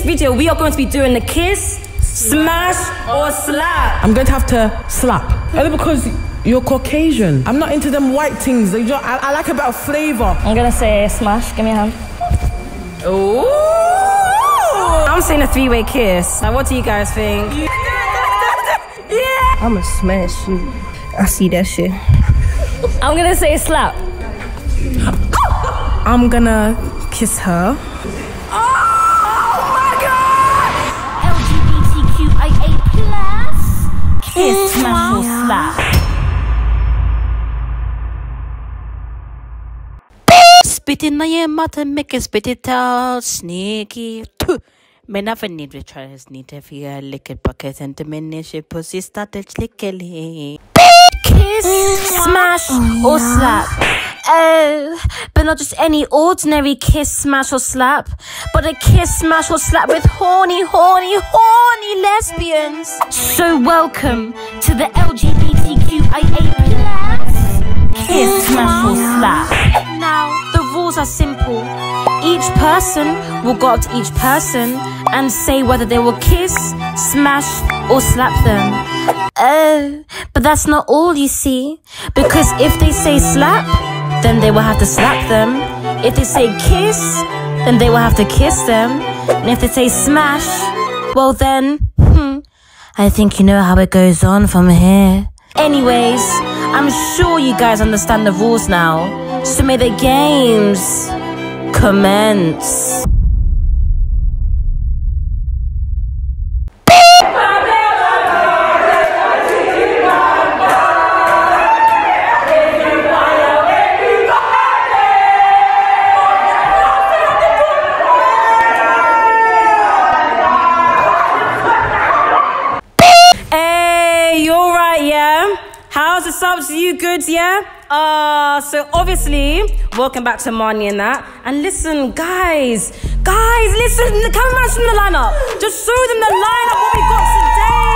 this video, we are going to be doing the kiss, smash, or slap. I'm going to have to slap. Only because you're Caucasian. I'm not into them white things. They just- I, I like a bit of flavor. I'm gonna say smash. Give me a hand. Ooh. I'm saying a three-way kiss. Now, what do you guys think? Yeah I'm a smash you. I see that shit. I'm gonna say slap. I'm gonna kiss her. Slap. Spit in your mouth and make it spit it out, sneaky. Men never need to try his need if you lick it bucket and diminish it pussy started licking. Kiss, mm. smash, or slap. Oh, but not just any ordinary kiss, smash, or slap, but a kiss, smash, or slap with horny, horny, horny lesbians. So welcome to the LGBTQIA plus kiss, mm. smash, or slap. Now, the rules are simple. Each person will go up to each person and say whether they will kiss, smash, or slap them. But that's not all, you see. Because if they say slap, then they will have to slap them. If they say kiss, then they will have to kiss them. And if they say smash, well then, hmm, I think you know how it goes on from here. Anyways, I'm sure you guys understand the rules now. So may the games commence. Subs? You good, yeah? Uh, so obviously, welcome back to Marnie and that. And listen, guys, guys, listen, the cameraman's from the lineup. Just show them the lineup what we got today.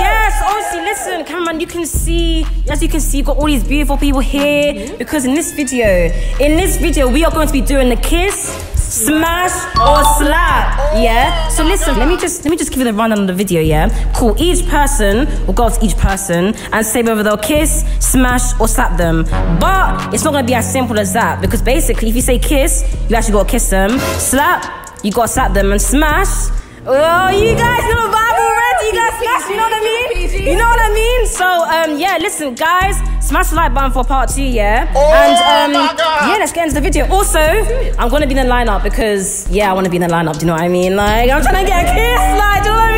Yes, honestly, listen, cameraman, you can see, as you can see, got all these beautiful people here. Because in this video, in this video, we are going to be doing the kiss, smash, or slap. Yeah. So listen, let me just let me just give you the rundown of the video. Yeah. Cool. Each person will go to each person and say whether they'll kiss, smash, or slap them. But it's not gonna be as simple as that because basically, if you say kiss, you actually gotta kiss them. Slap, you gotta slap them, and smash. Oh, you guys know vibe already. You guys smash. You know what I mean? You know what I mean? So um, yeah. Listen, guys, smash the like button for part two. Yeah. and um, yeah, let's get into the video. Also, I'm gonna be in the lineup because yeah, I want to be in the lineup. Do you know what I mean? Like I'm trying to get a kiss. Like, do you know what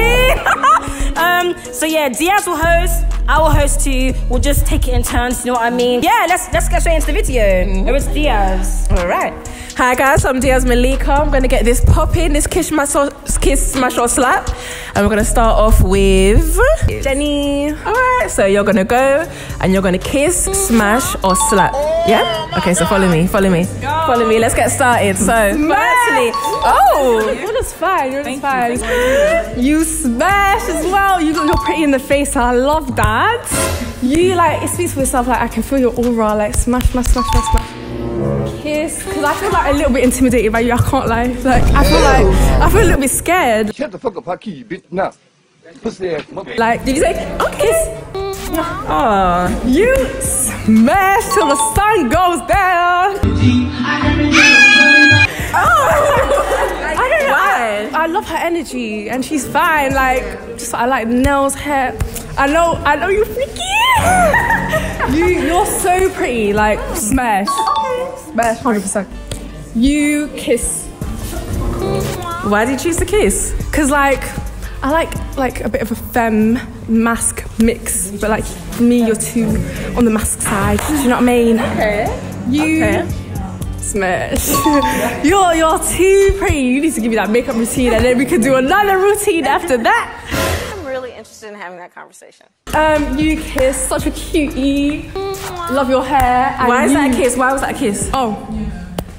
I mean? um, so yeah, Diaz will host. I will host too. We'll just take it in turns. You know what I mean? Yeah, let's let's get straight into the video. It was Diaz. All right. Hi guys, I'm Diaz Malika. I'm gonna get this pop in, this kiss, smash or, kiss, smash or slap, and we're gonna start off with Jenny. All right. So you're gonna go and you're gonna kiss, smash or slap. Yeah. Okay. So follow me. Follow me. Follow me. Let's get started. So firstly, oh, you're just fine. You're just fine. You smash as well. You got you're pretty in the face. I love that. You like it speaks for yourself. Like I can feel your aura. Like smash, smash, smash, smash, smash kiss because I feel like a little bit intimidated by you. I can't lie. Like I feel like I feel a little bit scared. Shut the fuck up, I kill you, bitch. Now. Pussy ass. Like did you say okay? kiss? Oh, you smash till the sun goes down. Oh, I don't know. I, I love her energy and she's fine. Like just I like nails, hair. I know. I know you freaky. you you're so pretty. Like smash, smash, hundred percent. You kiss. Why did you choose to kiss? Cause like I like like a bit of a femme masc mix, but like me, you're too on the masc side. Do you know what I mean? Okay. You smash. you're you're too pretty. You need to give me that makeup routine, and then we can do another routine after that. I'm really interested in having that conversation. Um, you kiss, such a cutie. Love your hair. and Why is that a kiss? Why was that a kiss? Oh,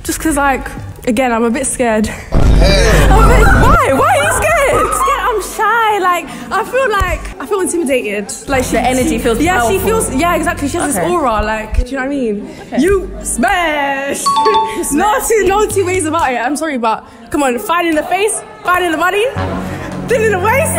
just cause like again, I'm a bit scared. I'm a bit, why? Why shy. Like I feel like I feel intimidated. Like she, The energy feels Yeah, she feels. Yeah, exactly. She has Okay. this aura. Like, do you know what I mean? You smash. no two, no two ways about it. I'm sorry, but Come on, fight in the face, fight in the body, then in the waist.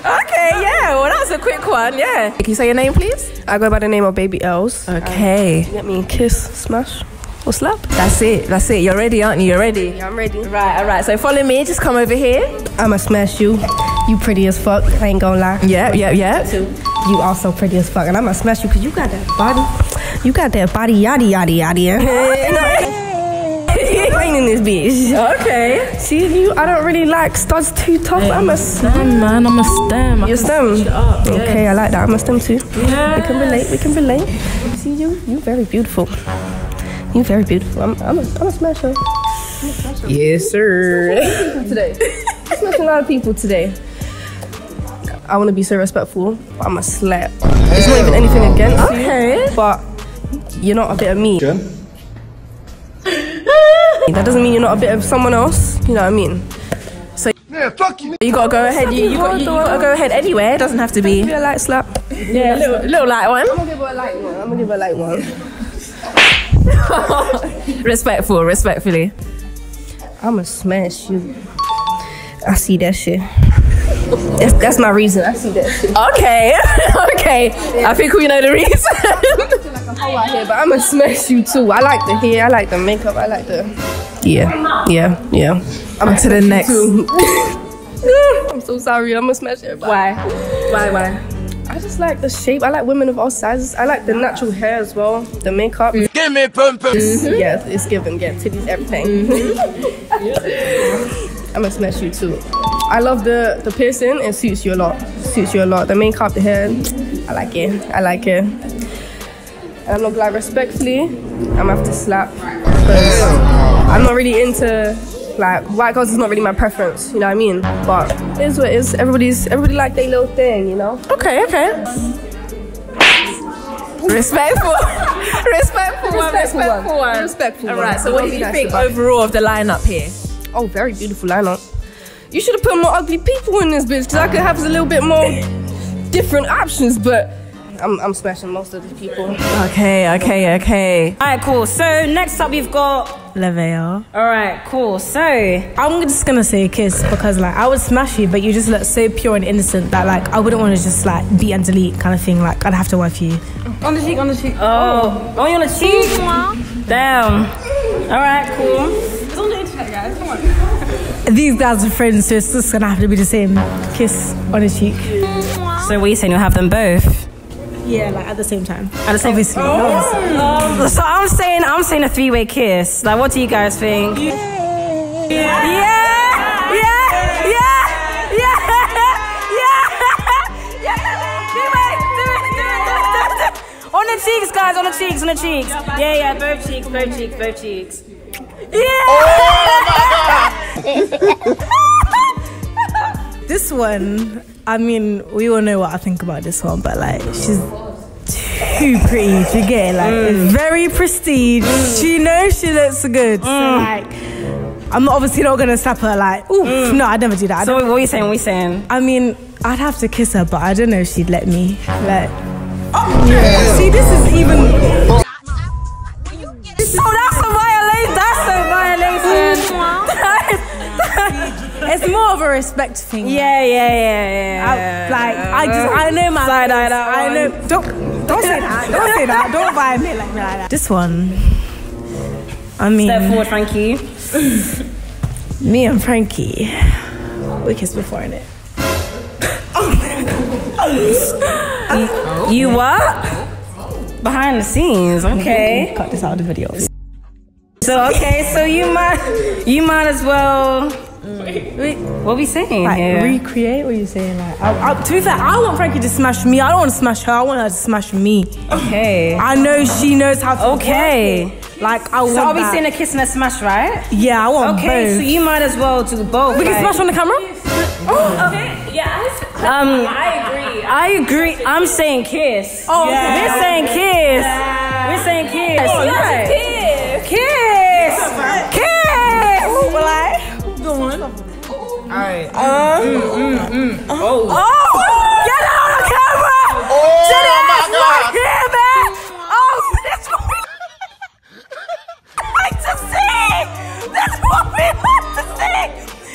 okay, yeah. Well, that was a quick one. Yeah. Can you say your name, please? I go by the name of Baby Els. Okay. Get me kiss, smash, or slap. That's it. That's it. You're ready, aren't you? You're ready. Yeah, I'm ready. Right. All right. So follow me. Just come over here. I'ma smash you. You pretty as fuck. I ain't gonna lie. Yeah. Yeah. Yeah. You also pretty as fuck, and I'ma smash you because you got that body. You got that body, yada yada yada. Rain in this bitch. Okay. See you. I don't really like studs too tough. I'm a Damn, man, I'm a stem. You can stem. switch it up, yeah. Okay, I like that. I'm a stem too. We can relate. We can relate. See you. You very beautiful. You very beautiful. I'm. I'm a. I'm a smasher. Yes, sir. today. I'm smashing a lot of people today. I want to be so respectful. But I'm a slap. It's not even anything against Okay. you, but you're not a bit of me. That doesn't mean you're not a bit of someone else. You know what I mean? Man, fuck you. You gotta go ahead. You, you, got, you, you gotta go ahead anywhere. It doesn't have to be. Give a light slap. Yeah, little, little light one. I'm gonna give her a light one. I'm gonna give her a light one. Respectful, respectfully. I'ma smash you. I see that shit. That's, that's my reason. I see that shit. Okay, okay. I think we know the reason. whole out here, but I'ma smash you too. I like the hair, I like the makeup, I like the. Yeah, yeah, yeah. On to the next. I'm so sorry. I'ma smash everybody. Why? Why? Why? I just like the shape. I like women of all sizes. I like the natural hair as well. The makeup. Mm-hmm. Give me pum mm-hmm. pum. Yeah, it's given. Yeah, titties, everything. Mm-hmm. I'ma smash you too. I love the the piercing. It suits you a lot. Suits you a lot. The makeup, the hair. I like it. I like it. And I'm not gonna lie, respectfully, I'm gonna have to slap because I'm not really into like white girls is not really my preference. You know what I mean? But it is what it is. Everybody's everybody like their little thing. You know. Okay, okay. Respectful. respectful one. Respectful one. Respectful All one. So, what do you nice think overall of the lineup here? Oh, very beautiful lineup. You should have put more ugly people in this bitch because I could have a little bit more different options, but I'm, I'm smashing most of the people. Okay, okay, okay. All right, cool. So next up, we've got. Levea. All right, cool. So I'm just gonna say kiss because like I would smash you, but you just look so pure and innocent that like I wouldn't want to just like beat and delete kind of thing. Like I'd have to wife you. on the cheek, on the cheek. Oh, oh, you on the cheek? Damn. All right, cool. These guys are friends, so it's just gonna have to be the same kiss on the cheek. Mm, so what are you saying? You'll have them both Yeah, like at the same time. at the same. Obviously. Um, so I'm saying, I'm saying a three-way kiss. Like, what do you guys think? Yeah. Yeah. Yeah. Yeah. Yeah. Yeah. Yeah. Do it. On the cheeks, guys. On the cheeks. On the cheeks. Yeah. Yeah. Both cheeks. Both cheeks. Both cheeks. Yeah. This one, I mean, we all know what I think about this one, but like she's too pretty to get it. Like it's very prestige. She knows she looks good. So mm. like I'm obviously not gonna slap her like, ooh, mm. no, I'd never do that. I So what are you saying? What are you saying? I mean, I'd have to kiss her, but I don't know if she'd let me. Like, yeah. See, this is even. More of a respect thing. yeah, yeah, yeah, I, yeah. like I just I know my Side eye I know don't don't say that don't say that don't vibe me like that. This one, I mean, Step forward, Frankie. me and Frankie, we kissed before in it. You what? Behind the scenes, okay. Cut this out of the video. So okay, so you might you might as well. Wait, what are we saying Like here? recreate what you saying? Like, I, I, to be fair, I want Frankie to smash me. I don't want to smash her. I want her to smash me. okay. I know she knows how to. Okay. Like I want. So are we that. saying a kiss and a smash, right? Yeah, I want Okay, both. so you might as well do both. we can like- smash on the camera. Okay. Yeah. Um, I agree. I agree. I'm saying kiss. Oh, okay. we're saying kiss. We're saying kiss. Oh, yeah. kiss. Alright. Uh, mm, mm, mm. Uh, oh. Uh, oh! Get out of camera! Oh, Get my God. Right here, man! Oh, this what we like to see! This what we like to see!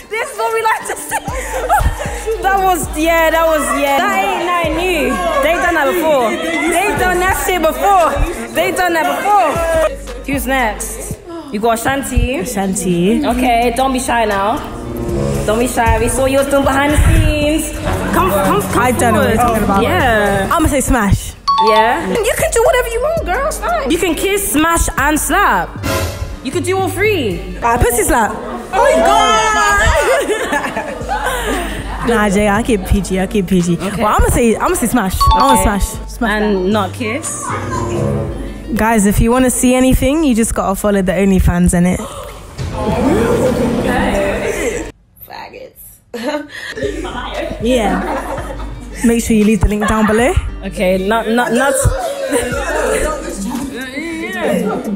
This is what we like to see! that was, yeah, that was, yeah. That ain't nothing new. They done that before. They done that shit before. They done that before. Who's next? You got Shanti. Shanti. Okay, don't be shy now. Don't be shy. We saw you was doing behind the scenes. Come, come, come I don't know what you're talking about. Yeah, I'm gonna say smash. yeah. You can do whatever you want, girl. Fine. You can kiss, smash, and slap. You can do all three. Alright, pussy slap. Oh my oh god. nah, Jay, I keep PG. I keep PG. Well, I'm gonna say, I'm gonna say smash. I want Okay. smash. Smash. And not kiss. Guys, if you want to see anything, you just gotta follow the OnlyFans in it. Yeah. Make sure you leave the link down below. Okay, not, not, not.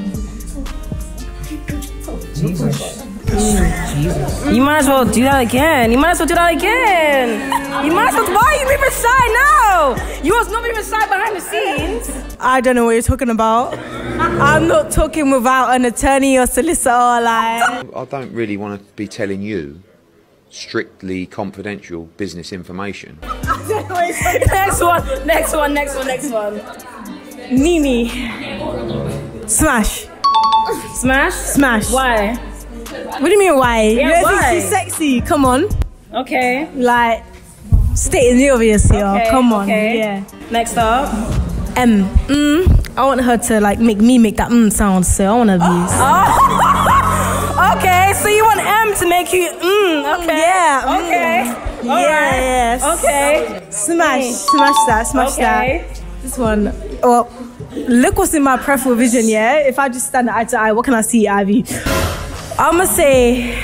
You might as well do that again. You might as well do that again. You might as well. Why are you being shy now? You was not being shy behind the scenes. I don't know what you're talking about. I'm not talking without an attorney or solicitor. Like, I don't really want to be telling you strictly confidential business information. next one, next one, next one, next one. Nini. Smash. Smash? Smash. Why? What do you mean why? Yeah, why? she's sexy? Come on. Okay. Like, stating the obvious here. okay, Come on. Okay. Yeah. Next up. M. Mm. I want her to like make me make that mm sound. So I want to use. Oh. okay, so you want M to make you mm, okay. Yeah, mm. Okay. All right. Yes. Okay. Smash. Smash that. Smash Okay. that. This one. Well, look what's in my peripheral vision. Yeah. If I just stand eye to eye, what can I see, Ivy? I'ma say.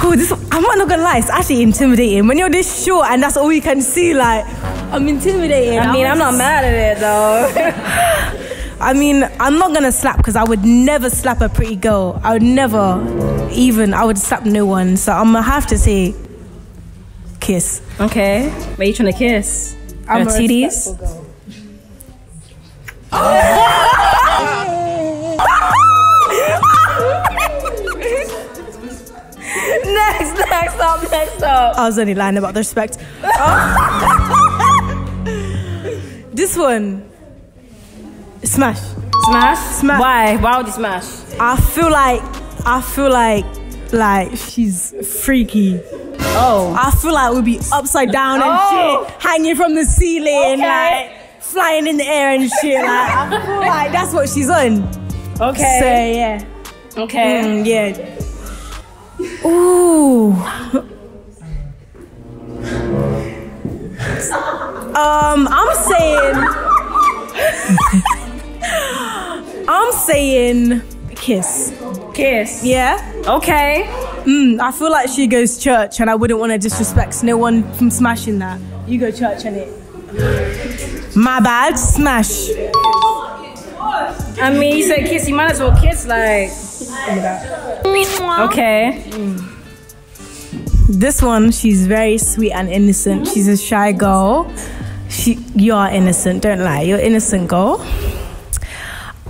Oh, this I'm not gonna lie, it's actually intimidating. When you're this short and that's all you can see, like I'm intimidated. I mean, I'm not mad at it though. I mean, I'm not gonna slap because I would never slap a pretty girl. I would never, even I would slap no one. So I'm gonna have to say, kiss. okay. Where you trying to kiss? I'm Your a titties? next, next up, next up. I was only lying about the respect. this one, smash. Smash? Smash. Why? Why would you smash? I feel like, I feel like, like she's freaky. Oh. I feel like we'll be upside down and Oh. shit, hanging from the ceiling, Okay. like flying in the air and shit. Like I feel like that's what she's on. Okay. So yeah. okay. Mm, yeah. Ooh. um, I'm saying. I'm saying kiss. Kiss. Yeah. Okay. Mm, I feel like she goes church, and I wouldn't want to disrespect no one from smashing that. You go church and it. My bad. Smash. I mean, you said kiss. You might as well kiss, like. Okay. This one, she's very sweet and innocent. She's a shy girl. She, you are innocent. Don't lie. You're innocent girl.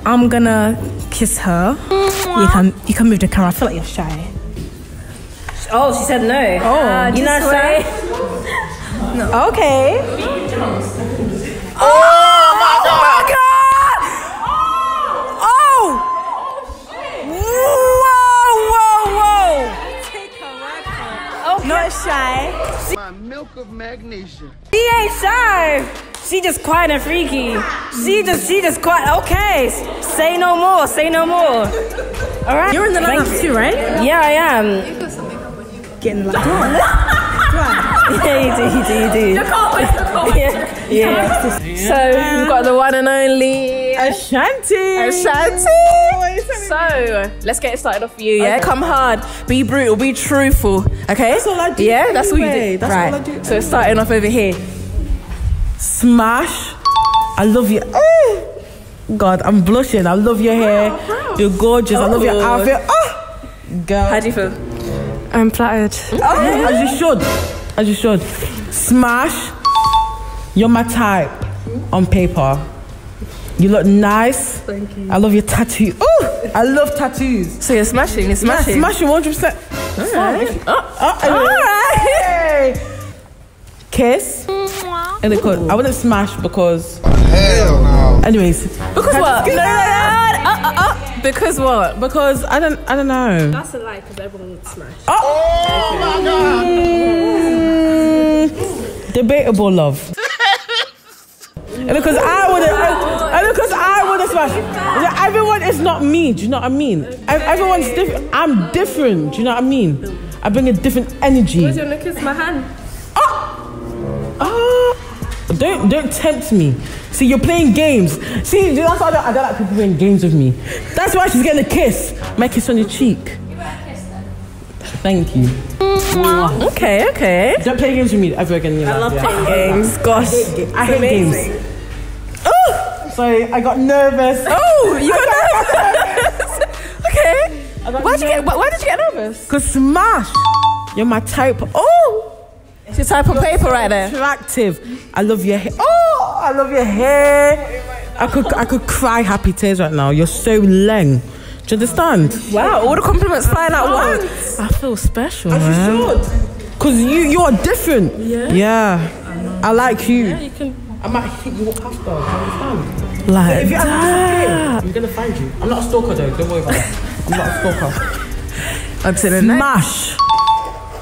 I'm gonna kiss her. You can, you can move the camera. I feel like you're shy. Oh, she said no. Oh, ah, you not shy? Okay. Oh, oh my oh god! Oh! Whoa, whoa, whoa! Not shy. My milk of magnesia. She ain't shy. She just quiet and freaky. She just, she just quiet. Okay, say no more. Say no more. All right. You're in the Thank too, right? Yeah, I am. Getting like Yeah, you do, you do, you do. Yeah, yeah. So we've got the one and only Ashanti. Ashanti. So let's get it started off for you. Yeah, come hard, be brutal, be truthful. Okay, that's all I do Yeah, that's what you anyway. do. That's right. all I do. So starting off over here. Smash. I love you. Oh, God, I'm blushing. I love your hair. Oh, you're gorgeous. I love your Oh. outfit. Oh, girl. How do you feel? I'm flattered. Oh, as you should. As you should. Smash. You're my type on paper. You look nice. Thank you. I love your tattoo. Oh, I love tattoos. So you're smashing. You're smashing. Yeah, smashing. smashing 100%. Alright. Oh, oh all right. kiss. And because I wouldn't smash because. Hell no. Anyways, Because what? No, no, no, no, uh, uh, uh. Because what? because I don't, I don't know. That's a lie because everyone would smash. Oh my Mm, debatable love. and because I would have, and because I would have smashed. Everyone is not me. Do you know what I mean? Ev- Everyone's different. I'm different. Do you know what I mean? I bring a different energy. Do you want my hand? Ah, don't don't tempt me. See, you're playing games. See, that's why I don't, I don't like people playing games with me. That's why she's getting a kiss. My kiss on your cheek. Thank you. Okay, okay. Don't play games with me ever again in your life. yeah. Games, gosh. I hate games. Oh, sorry, I got nervous. Oh, you got nervous. okay. Why'd you get? Why, why did you get nervous? Cause smash, you're my type. Oh, It's your type of paper right there. attractive. I love your hair. Oh, I love your hair. I could I could cry happy tears right now. You're so leng. Do you understand? Wow, all the compliments flying at once. I feel special, man. Cause you you are different. Yeah. Yeah. I like you. Yeah, you can. I might hit you up after. Do you understand? Like If you ever disappear, I'm gonna find you. I'm not a stalker though. Don't worry about it. I'm not a stalker. Until the next. Smash.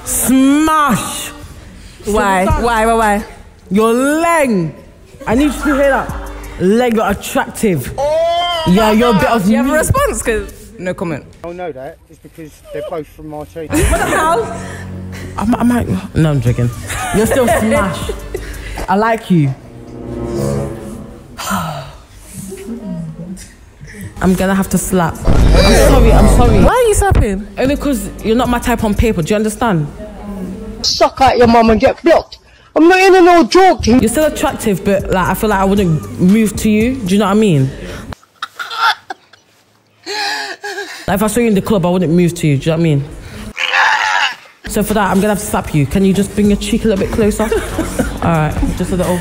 Smash. Why? Why? Why? Why? Your leg. I need you to hear that. Leg, you're attractive. Oh! yeah, you're a bit of Do you have a response? Cause no comment. Oh, I know that. It's because they're both from my team. I might, I might. No, I'm joking. You're still smash. I like you. I'm gonna have to slap. I'm sorry. I'm sorry. Why are you slapping? Only because you're not my type on paper. Do you understand? Suck out your mum and get blocked. I'm not in an old joke. You're still attractive, but like I feel like I wouldn't move to you. Do you know what I mean? Like if I saw you in the club, I wouldn't move to you. Do you know what I mean? So for that, I'm gonna have to slap you. Can you just bring your cheek a little bit closer? All right, just a little.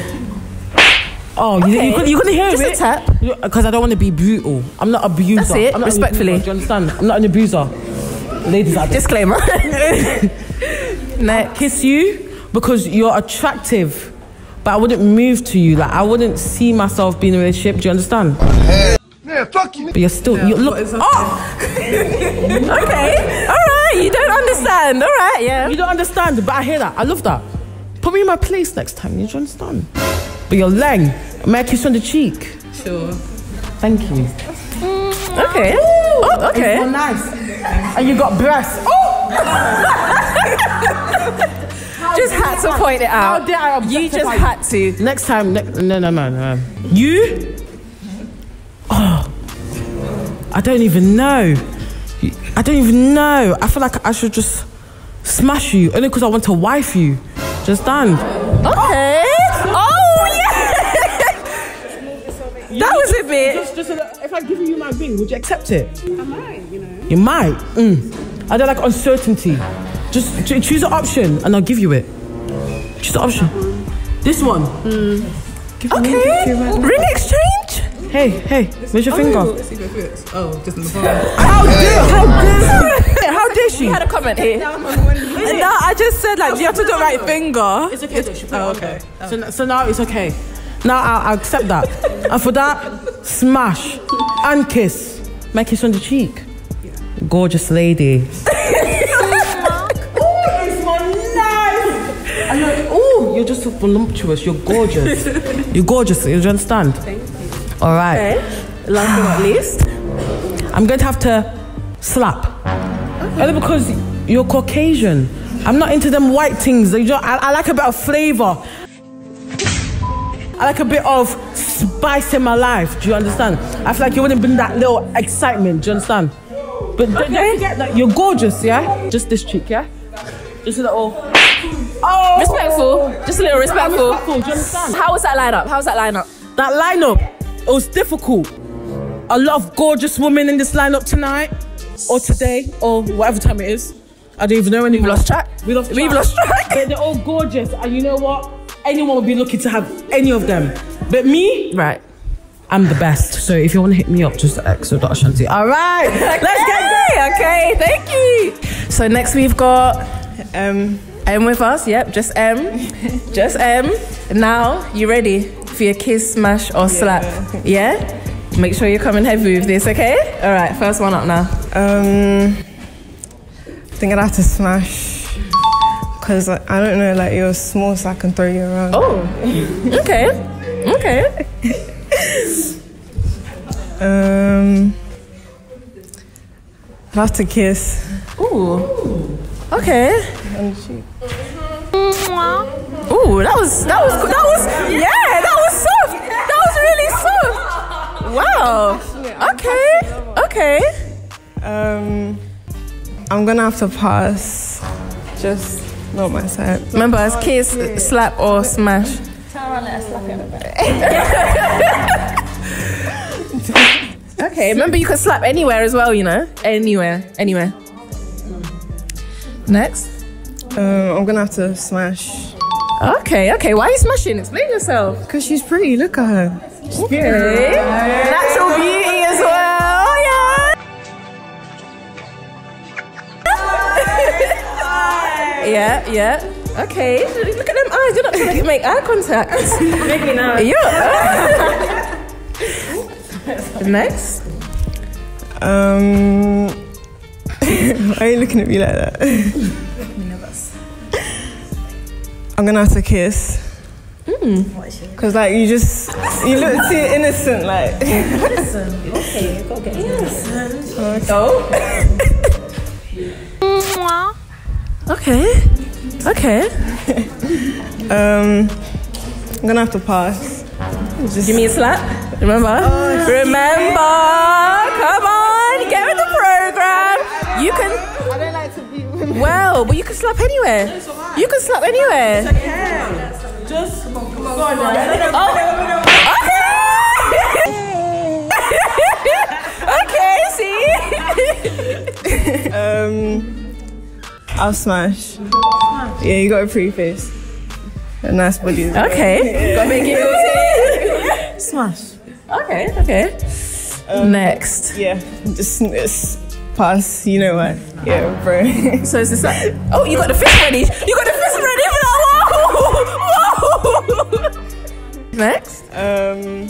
Oh, you, you, couldn't, you couldn't hear Just a it? tap. Because I don't want to be brutal. I'm not abuser. That's it, I'm not an respectfully. abuser, do you understand? I'm not an abuser. Ladies out there. Disclaimer. Next. kiss you because you're attractive, but I wouldn't move to you. Like I wouldn't see myself being in a relationship. Do you understand? Yeah, fuck you. But you're still you look. Oh, Okay. All right. You don't understand. All right. Yeah. you don't understand, but I hear that. I love that. Put me in my place next time. You do understand? But you're lang. May I kiss on the cheek? Sure. Thank you. Okay. Oh, okay. You're nice. And you got breasts. Oh, Just had to point it how out. dare I You just had to. Next time, ne- no, no, no, no. You? Oh, I don't even know. I don't even know. I feel like I should just smash you only because I want to wife you. Just stand. Okay. Oh yeah. that was a bit. Just, just a, if I give you my ring, would you accept it? I might, you know. You might. Mm. I don't like uncertainty. Just ch- choose an option and I'll give you it. Choose an option. This one. Give me- Okay. give me Ring exchange. Hey, hey, where's your oh. finger? Oh, just in the phone. How dare, how dare, how dare she? You had a comment here. No, I just said like you have to do the right finger. It's okay. oh, okay. So, so now it's okay. Now I'll, I'll accept that. and for that, smash and kiss. My kiss on the cheek. Gorgeous lady. you're, just so voluptuous. You're gorgeous. You're gorgeous. You understand? Thank you. All right. Last but not least. I'm going to have to slap. Only because you're Caucasian. I'm not into them white things. I, I like a bit of flavor. I like a bit of spice in my life. Do you understand? I feel like you wouldn't bring that little excitement. Do you understand? But don't- don't forget that you're gorgeous, yeah? Just this cheek, yeah? Just a little. Oh! Respectful. Just a little respectful. Respectful, do you understand? How was that lineup? How was that lineup? That lineup, it was difficult. A lot of gorgeous women in this lineup tonight, or today, or whatever time it is. I don't even know anymore. We've lost track. We lost We've lost track. They're, they're all gorgeous, and you know what? Anyone would be lucky to have any of them. But me, Right. I'm the best. So if you want to hit me up, just exo dot Ashanti. All right, let's get Okay, okay, thank you. So next we've got um M with us. Yep, just M. just M. Now, you ready for your kiss, smash, or slap? Yeah? Make sure you're coming heavy with this, okay? All right, first one up now. Um, I think I'd have to smash. Cause like, I don't know, like you're small, so I can throw you around. Oh, okay, okay. Um, I'd have to kiss. Ooh, okay. On the cheek. Ooh, that was that was that was yeah, that was soft. That was really soft. Wow. Okay. Okay. Um, I'm gonna have to pass. Just not my side. Remember, it's kiss, slap, or smash. Okay. Remember, you can slap anywhere as well. You know, anywhere, anywhere. Next. Um, I'm gonna have to smash. Okay. Okay. Why are you smashing? Explain yourself. Cause she's pretty. Look at her. She's Okay. Natural beauty as well. Yeah. yeah. Yeah. Okay. Look at them eyes. You're not trying to make eye contact. Make me now. Yeah. Next. Um, why are you looking at me like that? I'm gonna have to kiss. Cause like you just you look too innocent, like. Okay. Okay. Um, I'm gonna have to pass. Just Give me a slap. Remember? Remember? Come on, get with the program. You can. Well, but you can slap anywhere. You can slap anywhere. Just come on, come on. Oh. okay, okay, see? Um, I'll smash. Yeah, you got a pretty face. A nice body. Okay. Gotta make Smash. Okay, okay. Next. Yeah, just, just pass. You know what? Yeah, bro. So it's the slap. Oh, you got the fist ready. You got the fist ready for that. Whoa! Whoa! Next. um,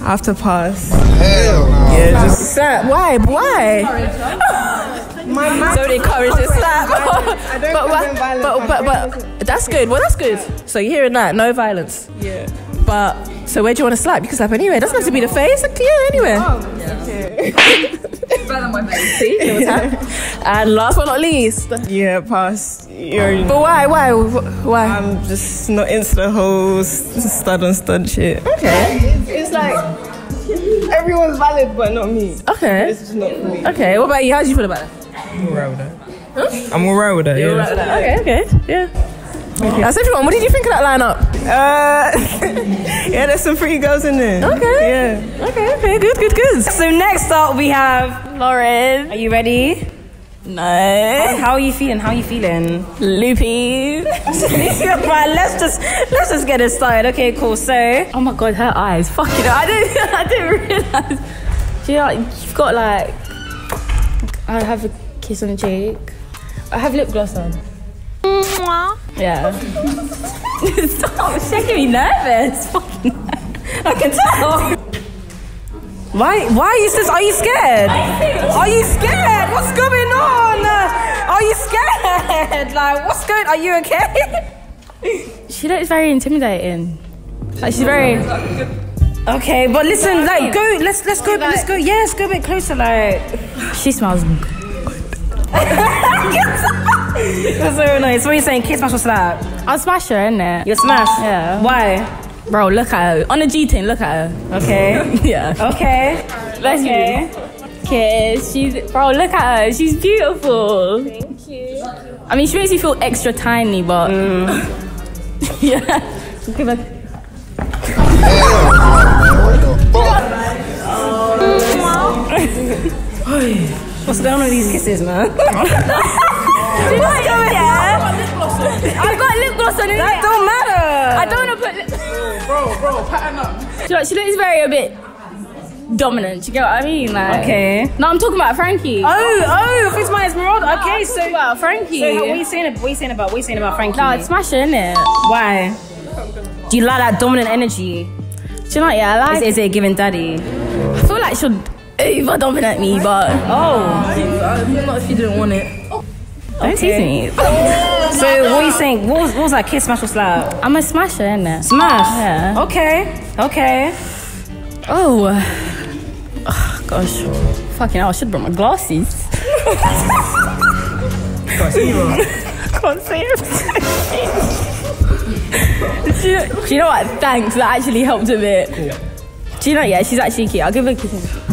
I have to pass. Hell no. Yeah, just Slap. Why? Why? my So they encourage the slap. I don't but, violence. but, but, but, but that's good. Well, that's good. So you're hearing that? No violence. yeah. But so where do you want to slap? You can slap anywhere. It doesn't have to be the face. Like, yeah, anywhere. Okay. See? Little tap. and last but not least. Yeah, pass. You already know. why? Why? Why? I'm just not into the whole s- stud on stud shit. Okay. It's like everyone's valid, but not me. Okay. It's just not for me. Okay. What about you? How do you feel about it? I'm alright with that. I'm alright with that. Yeah. Okay. Okay. Yeah. That's everyone. What did you think of that lineup? Uh, yeah, there's some pretty girls in there. Okay. Yeah. Okay. Okay. Good. Good. Good. So next up we have Lauren. Are you ready? No. How are you feeling? How are you feeling? Loopy. right, let's just let's just get it started. Okay, cool. So Oh my god, her eyes. Fucking I didn't I didn't realise. Do you know you've got like I have a kiss on the cheek. I have lip gloss on. Yeah. Stop shaking me nervous. Fucking I can tell. Why why are you sis are you scared? Are you scared? What's going on? Are you scared? Like what's going are you okay? She looks very intimidating. Like she's very Okay, but listen, like go let's let's go let's go yeah, let's go a bit closer, like she smells That's so nice. What are you saying? Kiss smash or slap? I'll smash her, innit? You smash? Yeah. Why? Bro, look at her. On the G thing, look at her. Okay. yeah. Okay. Let's Okay. Kiss. She's bro, look at her. She's beautiful. Thank you. I mean, she makes me feel extra tiny, but mm. yeah. Give her- What's going on with these kisses, man? What's going I got lip gloss on it. That don't matter. I don't want to put. Lip- Bro, bro, pattern up. she, like, she looks very a bit. dominant. You get what I mean? Like, Okay. No, I'm talking about Frankie. Oh, oh, it's my Esmeralda. Okay, I'm so talking about Frankie. So what are you saying? About, what are you saying about? What are you saying about Frankie? No, it's smashing, isn't it? Why? Do you like that dominant energy? Do you know what? Yeah, I like. Is, is it giving daddy? I feel like she'll over dominate me, but Oh, Not if you didn't want it. don't tease me. so what are you saying? What was, what was that kiss, smash, or slap? I'm a smasher, innit? Smash. Yeah. Okay. Okay. Oh. oh, gosh. Fucking hell, I should bring my glasses. Can't see it. do, you, do you know what? Thanks, that actually helped a bit. Do you know? Yeah, she's actually cute. I'll give her a kiss.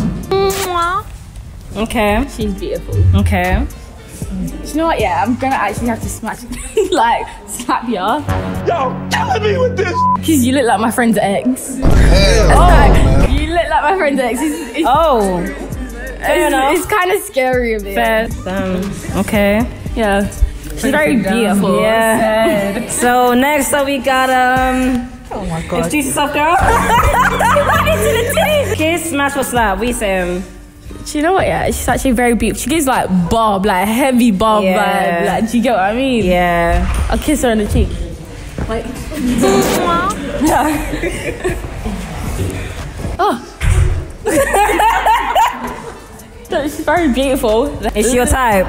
Okay. She's beautiful. Okay. Do you know what? Yeah, I'm gonna actually have to smash, like, slap ya. Yo, killing me with this. Because you look like my friend's ex. Oh. You look like my friend's ex. It's, it's, Oh. Fair enough. it's, it's kind of scary a bit. Fair. Um, okay. Yeah. She's very beautiful. Yeah. So next up we got um. Oh my god. Introduce yourself, girl. Kiss, smash, or slap? We say um. Do you know what? Yeah, she's actually very beautiful. She gives like bob, like a heavy bob Yeah. vibe. Like, do you get what I mean? Yeah. I'll kiss her on the cheek. Like, oh. No, she's very beautiful. Is she your type?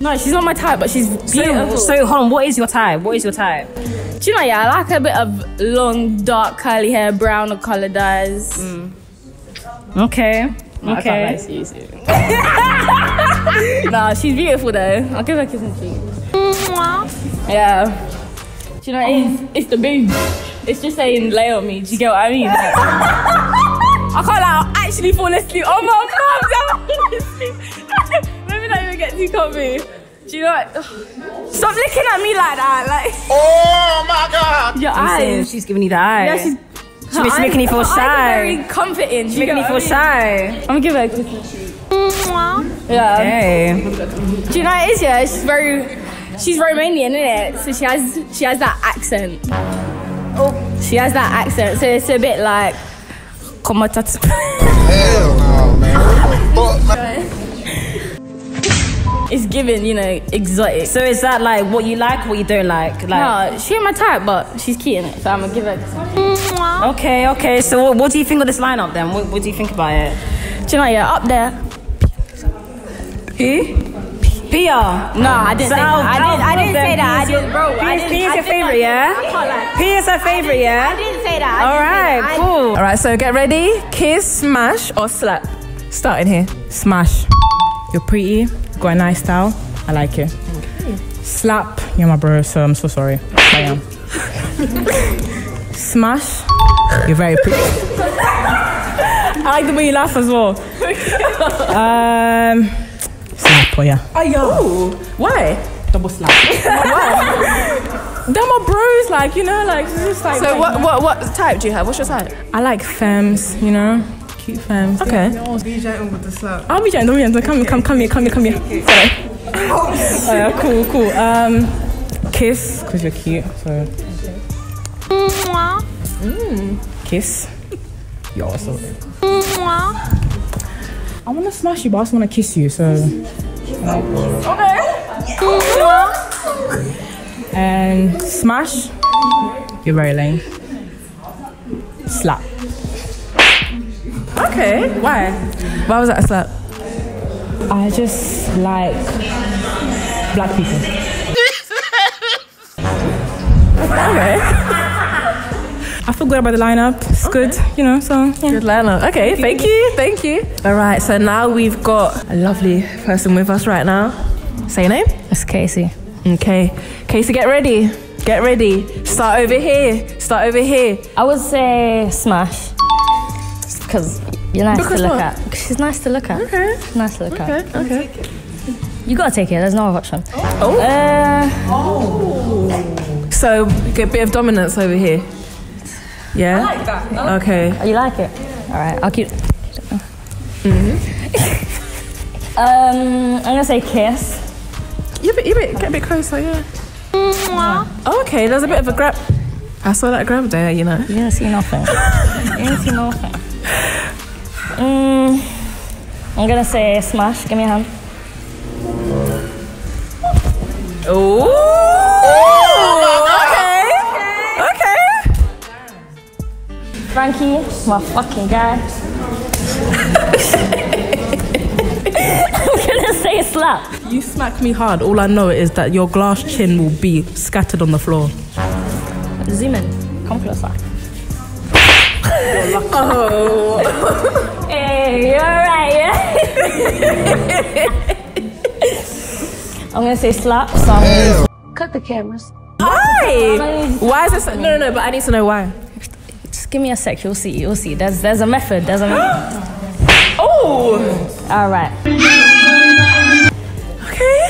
No, she's not my type, but she's beautiful. So, so hold on. What is your type? What is your type? Do you know? Yeah, I like a bit of long, dark, curly hair, brown or colored eyes. Mm. Okay. No, I Okay. can't lie to nah, she's beautiful though. I'll give her a kiss on the cheek. Yeah. Do you know what it is? Oh. It's the boob. It's just saying lay on me. Do you get what I mean? Like, I can't lie, I'll actually fall asleep. Oh my god, I'm falling asleep. Maybe not even get too comfy. Do you know what? Stop looking at me like that. Like Oh my God. your I'm eyes. she's giving you the eyes. Yeah, she's. She's making me feel her eyes are shy. Very comforting. She's making me feel shy. I'm gonna give her a kiss. on the cheek. Yeah. Hey. Do you know what it is? Yeah, she's very, she's Romanian, isn't it? So she has, she has that accent. Oh, she has that accent. So it's a bit like, come on, tat- Hell no, man. What the fuck, it's given, you know, exotic. So is that like what you like, or what you don't like? Like. no, she ain't my type, but she's cute in it. So I'm gonna give her. A. Okay. Okay. So what, what do you think of this lineup then? What, what do you think about it? Do you know? Yeah, up there. Who? Pia. No, I didn't So say that. I didn't. I didn't say that. I Pia's your- didn't, bro. I Pia's- didn't. Pia's your favorite, say yeah? that. I can't lie. Pia's her favorite, yeah. I didn't say that. I All didn't say right. that. I- Cool. All right, so get ready. Kiss, smash, or slap. Starting here. Smash. You're pretty. Got a nice style. I like it. Slap. You're my bro, so I'm so sorry. I am. Smash. You're very pretty. I like the way you laugh as well. um, slap. Oh yeah. Oh, yo. Why? Double slap. They're my bros, like, you know, like, just like. So what, what what type do you have? What's your type? I like femmes. You know, cute femmes. Okay. Be gentle with the slap. I'll be gentle. Gentle. Come, come, come here. Come here. Come here. Sorry. Oh yeah. Cool. Cool. Um, kiss because you're cute. So. Mm. Kiss. You're also. I want to smash you, but I also want to kiss you. So. Okay. And smash. You're very lame. Slap. Okay. Why? Why was that a slap? I just like black people. Okay. I feel good about the lineup. It's good, you know. So yeah. Good lineup. Okay, thank you, thank you. All right, so now we've got a lovely person with us right now. Say your name. It's Casey. Okay, Casey, get ready. Get ready. Start over here. Start over here. I would say smash. Because you're nice Because to look what? at. 'Cause she's nice to look at. Okay. Nice to look at. Okay. Okay. You gotta take it. There's no other option. Oh. Uh, So get a bit of dominance over here. Yeah. I like that. Okay. you like it? All right. I'll keep. um, I'm gonna say kiss. You bit, you bit, get a bit closer. Yeah. Oh, okay. There's a bit of a grab. I saw that grab there. You know. You didn't see nothing. you didn't see nothing. Mm, I'm gonna say smash. Give me a hand. Ooh. Frankie, my fucking guy. I'm gonna say slap. You smack me hard. All I know is that your glass chin will be scattered on the floor. Zoom in. Come closer. Oh. Hey, you're right, yeah? I'm gonna say slap. So I'm gonna Cut the cameras. Why? Why is this? No, no, no. But I need to know why. Give me a sec. You'll see. You'll see. There's there's a method. There's a. method. Oh. All right. Okay.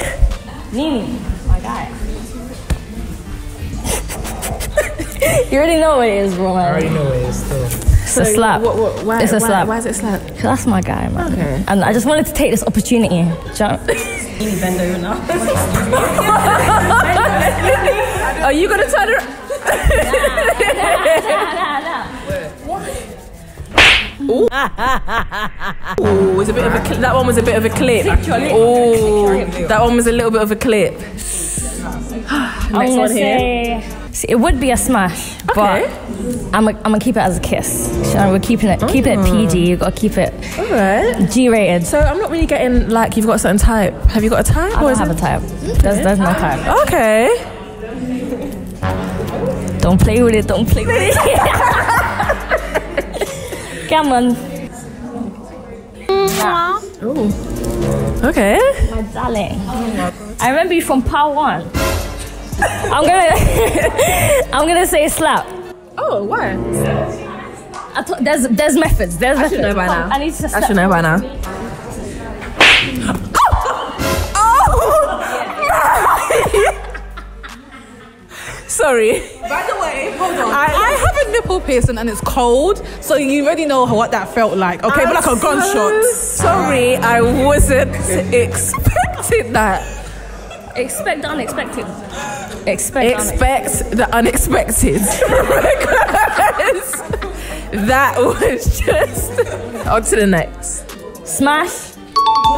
Nini, my guy. you already know what it is, bro. I already know what it is. Still. It's a slap. What, what, why, it's a why, slap. Why is it slap? 'Cause That's my guy, man. Okay. And I just wanted to take this opportunity. Do you know- Nini bend over now. Are you gonna turn around? Ooh. Was a bit of a that one was a bit of a clip. Ooh, that one was a little bit of a clip. Next one here. see, it would be a smash, but I'm gonna keep it as a kiss. So we're keeping it keep it oh. PG. You gotta keep it right. G rated. So I'm not really getting like you've got a certain type. Have you got a type? I or don't is have it- a type. There's there's no type. Okay. Don't play with it. Don't play with it. Come on. Ooh. Okay. My darling. I remember you from Power One. I'm gonna I'm gonna say slap. Oh, why? I thought there's there's methods. There's I methods. should know by now. I need to I should know by now. Sorry. By the way, hold on. I, I have a nipple piercing and it's cold, so you already know what that felt like. Okay, but like a I'm gunshot. so Sorry, I wasn't expecting that. Expect the unexpected. Expect, the Expect the unexpected. That was just. On to the next. Smash.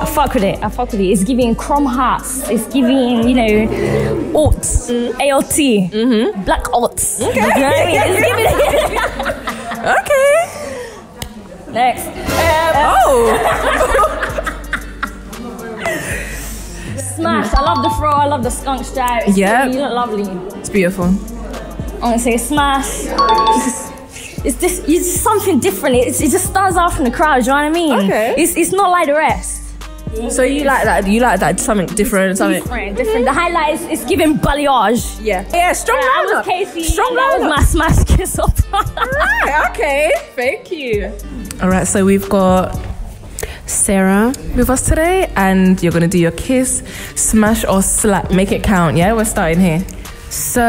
I fuck with it. I fuck with it. It's giving chrome hearts. It's giving, you know, oats, ALT, mm-hmm. black oats. Okay. You know what I mean? It's giving Okay. Next. Oh. Smash. I love the fro. I love the skunk stripe. Yeah. You look lovely. It's beautiful. I'm gonna say smash. It's just- It's. Something different. It's, it just stands out from the crowd. Do you know what I mean? Okay. It's it's not like the rest. So you like that? You like that? Something different? Something. Different. Different. The highlight is it's giving balayage. Yeah. Yeah. Strong Yeah, I was lineup. Casey. Strong that was my smash kiss up. Right, okay, thank you. All right, so we've got Sarah with us today, and you're gonna do your kiss, smash, or slap. Make it count, yeah? We're starting here. So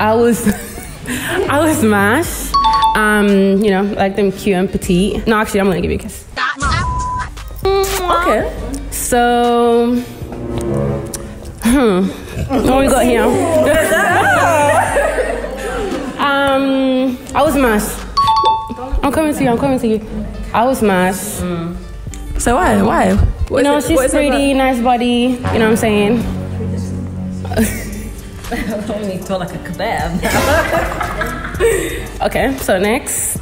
I was, I was smash. Um, you know, like them cute and petite. No, actually, I'm gonna give you a kiss. Okay. So, hmm, what we got here? um, I was smash. I'm coming to you. I'm coming to you. I was smash. So why? Why? What you know, it- she's what is it pretty, nice body. You know what I'm saying? Only talk like a kebab. Okay, so next.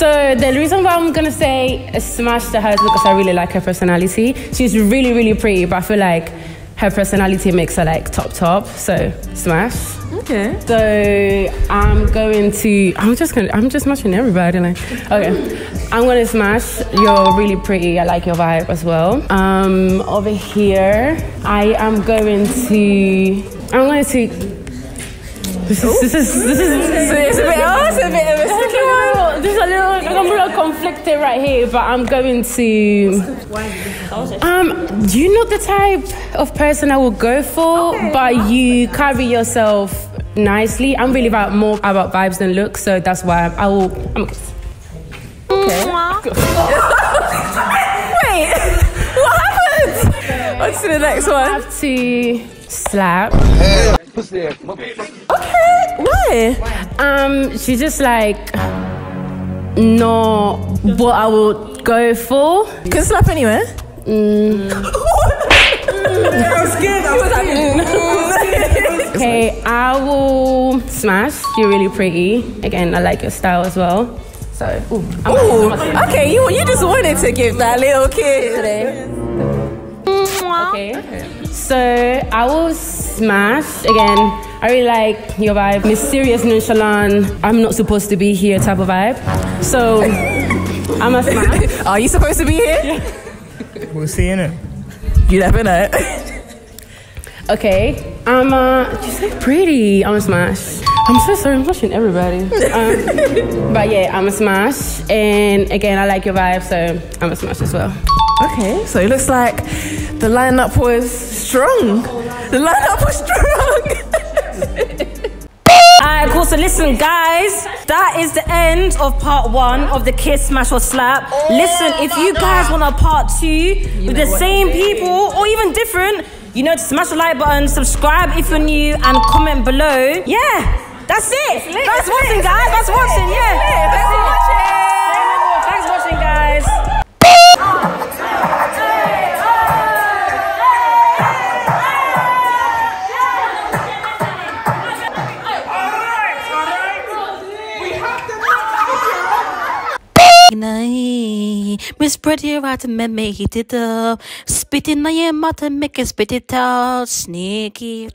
So the reason why I'm gonna say a smash to her is because I really like her personality. She's really, really pretty, but I feel like her personality makes her like top top. So smash. Okay. So I'm going to. I'm just gonna. I'm just smashing everybody. Like, okay. I'm gonna smash. You're really pretty. I like your vibe as well. Um, over here, I am going to. I'm going to. This is this is this is So it's a bit. Oh, it's a bit of a one. There's a little, I'm a little conflicted right here, but I'm going to. Um, do you know the type of person I will go for? But you carry yourself nicely. I'm really about more about vibes than looks, so that's why I will. I'm. Wait, what happened? On to the next one. I have to slap. Okay. Why? Um, she's just like not what I would go for. Can slap anywhere? Mm. okay, I will smash. You're really pretty. Again, I like your style as well. So, ooh, Ooh, okay, you you just wanted to give that little kid today. Okay. So I will smash again. I really like your vibe, mysterious, nonchalant. I'm not supposed to be here type of vibe. So I'm a smash. Are you supposed to be here? We'll see in it. You never know. Okay, I'm uh, you're so pretty. I'm a smash. I'm so sorry, I'm touching everybody. Um, but yeah, I'm a smash, and again, I like your vibe, so I'm a smash as well. Okay, so it looks like the lineup was strong. The lineup was strong. Alright, cool. So listen, guys, that is the end of part one of the kiss, smash, or slap. listen, if you guys want a part two with the same people or even different, you know, to smash the like button, subscribe if you're new, and comment below. Yeah, that's it. That's watching, guys. That's watching. Yeah. Miss Pretty Rat and make it up. Spitting in your mouth and make it spit it out. Sneaky.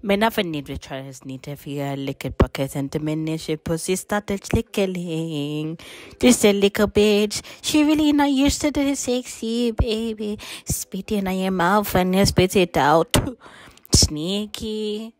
Men never need to try his need if you lick it pocket and diminish it pussy started lickling. This a little bitch. She really not used to the sexy baby. Spit in your mouth and you spit it out. Sneaky.